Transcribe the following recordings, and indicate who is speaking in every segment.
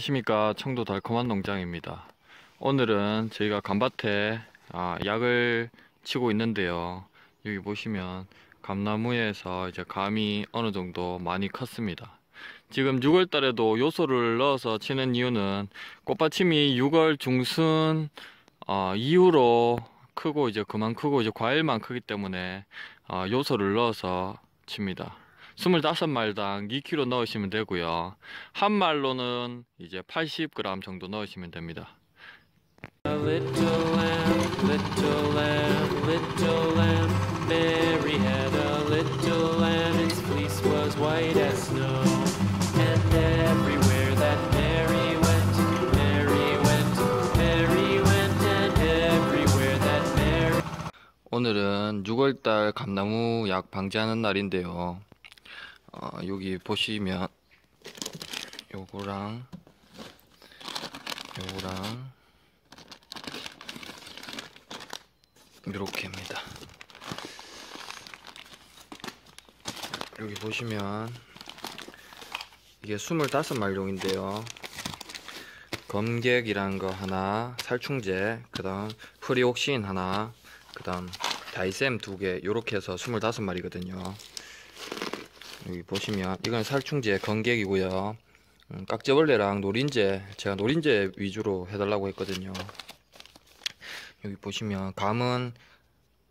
Speaker 1: 안녕하십니까? 청도 달콤한 농장입니다. 오늘은 저희가 감밭에 아, 약을 치고 있는데요. 여기 보시면 감나무에서 이제 감이 어느 정도 많이 컸습니다. 지금 6월 달에도 요소를 넣어서 치는 이유는 꽃받침이 6월 중순 어, 이후로 크고 이제 그만 크고 이제 과일만 크기 때문에 어, 요소를 넣어서 칩니다 25말당 2kg 넣으시면 되고요. 한 말로는 이제 80g 정도 넣으시면 됩니다.
Speaker 2: A little lamb, little lamb, little lamb. Mary had a little lamb, its fleece was white as snow. And everywhere that Mary went, Mary went, Mary went, and everywhere that Mary
Speaker 1: 오늘은 6월달 감나무 약 방지하는 날인데요. 어, 여기 보시면 요거랑 요거랑 이렇게입니다. 여기 보시면 이게 25마리용인데요. 검객이라는 거 하나, 살충제, 그 다음 프리옥신 하나, 그 다음 다이셈 두 개, 요렇게 해서 25마리거든요. 여기 보시면 이건 살충제 건객이고요. 음, 깍지벌레랑 노린재 제가 노린재 위주로 해달라고 했거든요. 여기 보시면 감은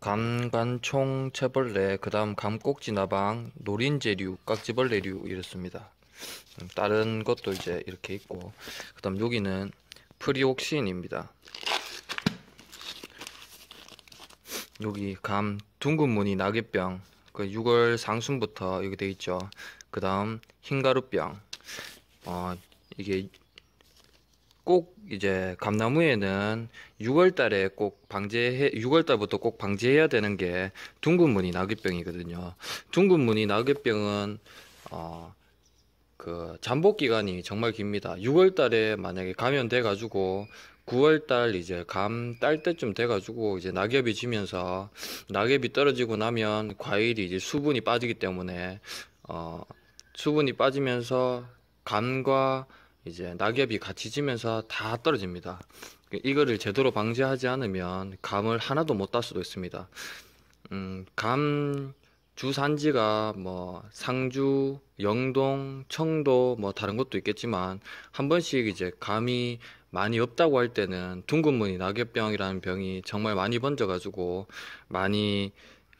Speaker 1: 감관총 채벌레 그 다음 감꼭지 나방 노린재류 깍지벌레류 이렇습니다. 음, 다른 것도 이제 이렇게 있고 그 다음 여기는 프리옥신입니다. 여기 감 둥근 무늬 낙엽병 그 6월 상순부터 여기 돼 있죠. 그 다음 흰가루병. 어, 이게 꼭 이제 감나무에는 6월 달에 꼭 방제해 6월 달부터 꼭 방제해야 되는 게 둥근 무늬 낙엽병이거든요. 둥근 무늬 낙엽병은 어, 그 잠복 기간이 정말 깁니다. 6월 달에 만약에 감염돼 가지고 9월 달 이제 감 딸 때쯤 돼 가지고 이제 낙엽이 지면서 낙엽이 떨어지고 나면 과일이 이제 수분이 빠지기 때문에 어 수분이 빠지면서 감과 이제 낙엽이 같이 지면서 다 떨어집니다. 이거를 제대로 방지하지 않으면 감을 하나도 못 딸 수도 있습니다. 음, 감 주 산지가 뭐 상주, 영동, 청도 뭐 다른 것도 있겠지만 한 번씩 이제 감이 많이 없다고 할 때는 둥근무늬 낙엽병이라는 병이 정말 많이 번져가지고 많이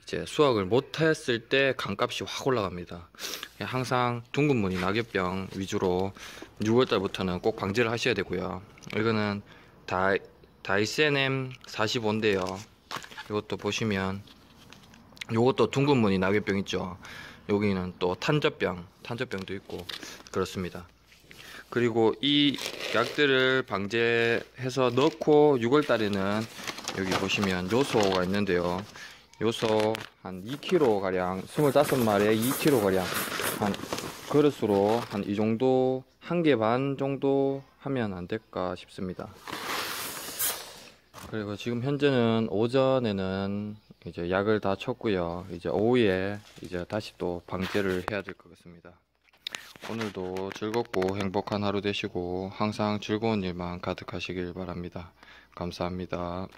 Speaker 1: 이제 수확을 못했을 때 감값이 확 올라갑니다. 항상 둥근무늬 낙엽병 위주로 6월달부터는 꼭 방지를 하셔야 되고요. 이거는 다 다이센엠 45인데요. 이것도 보시면 요것도 둥근 무늬 낙엽병 있죠. 여기는 또 탄저병, 탄저병도 있고 그렇습니다. 그리고 이 약들을 방제해서 넣고 6월 달에는 여기 보시면 요소가 있는데요. 요소 한 2kg 가량, 25마리에 2kg 가량 한 그릇으로 한 이 정도 한 개 반 정도 하면 안 될까 싶습니다. 그리고 지금 현재는 오전에는 이제 약을 다 쳤고요. 이제 오후에 이제 다시 또 방제를 해야 될 것 같습니다. 오늘도 즐겁고 행복한 하루 되시고 항상 즐거운 일만 가득하시길 바랍니다. 감사합니다.